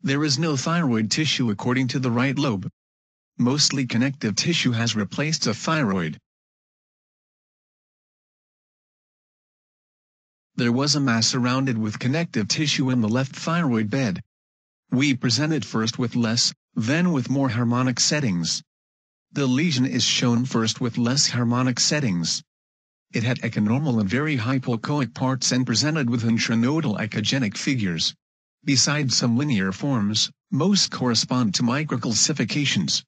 there is no thyroid tissue according to the right lobe. Mostly connective tissue has replaced a thyroid. There was a mass surrounded with connective tissue in the left thyroid bed. We presented first with less, then with more harmonic settings. The lesion is shown first with less harmonic settings. It had echonormal and very hypoechoic parts and presented with intranodal echogenic figures. Besides some linear forms, most correspond to microcalcifications.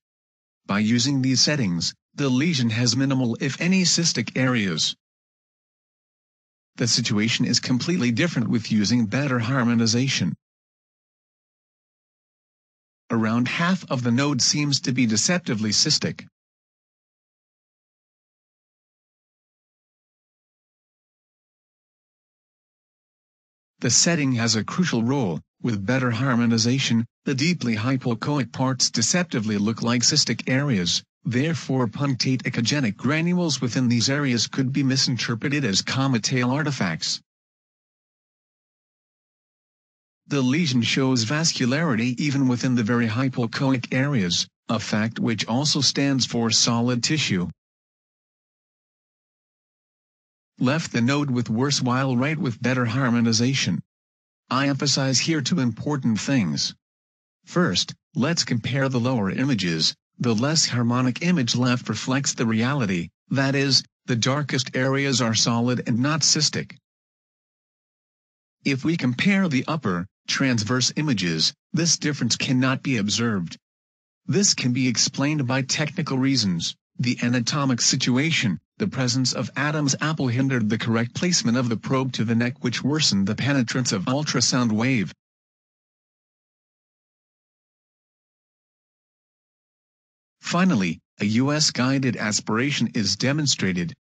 By using these settings, the lesion has minimal if any cystic areas. The situation is completely different with using better harmonization. Around half of the node seems to be deceptively cystic. The setting has a crucial role. With better harmonization, the deeply hypoechoic parts deceptively look like cystic areas, therefore punctate echogenic granules within these areas could be misinterpreted as comet-tail artifacts. The lesion shows vascularity even within the very hypoechoic areas, a fact which also stands for solid tissue. left the node with worse while right with better harmonization. I emphasize here two important things. First, let's compare the lower images. The less harmonic image left reflects the reality, that is, the darkest areas are solid and not cystic. If we compare the upper, transverse images, this difference cannot be observed. This can be explained by technical reasons. The anatomic situation, the presence of Adam's apple hindered the correct placement of the probe to the neck which worsened the penetrance of ultrasound wave. Finally, a US guided aspiration is demonstrated,